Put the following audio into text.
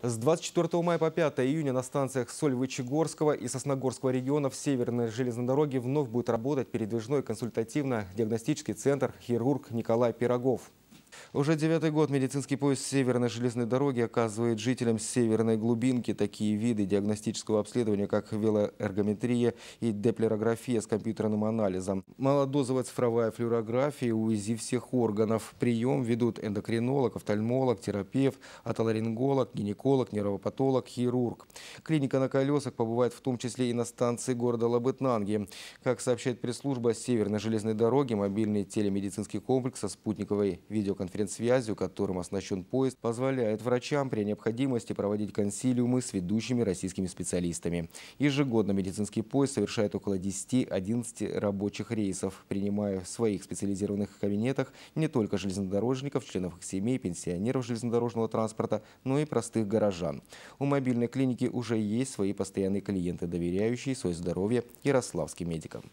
С 24 мая по 5 июня на станциях Соль-Вычегорского и Сосногорского регионов Северной железной дороги вновь будет работать передвижной консультативно-диагностический центр «Хирург Николай Пирогов». Уже девятый год медицинский поезд Северной железной дороги оказывает жителям северной глубинки такие виды диагностического обследования, как велоэргометрия и деплерография с компьютерным анализом. Малодозовая цифровая флюорография, УЗИ всех органов. Прием ведут эндокринолог, офтальмолог, терапевт, отоларинголог, гинеколог, нейропатолог, хирург. Клиника на колесах побывает в том числе и на станции города Лабытнанги. Как сообщает пресс-служба Северной железной дороги, мобильный телемедицинский комплекс со спутниковой видеоконференцией конференц-связью, которым оснащен поезд, позволяет врачам при необходимости проводить консилиумы с ведущими российскими специалистами. Ежегодно медицинский поезд совершает около 10-11 рабочих рейсов, принимая в своих специализированных кабинетах не только железнодорожников, членов их семей, пенсионеров железнодорожного транспорта, но и простых горожан. У мобильной клиники уже есть свои постоянные клиенты, доверяющие свое здоровье ярославским медикам.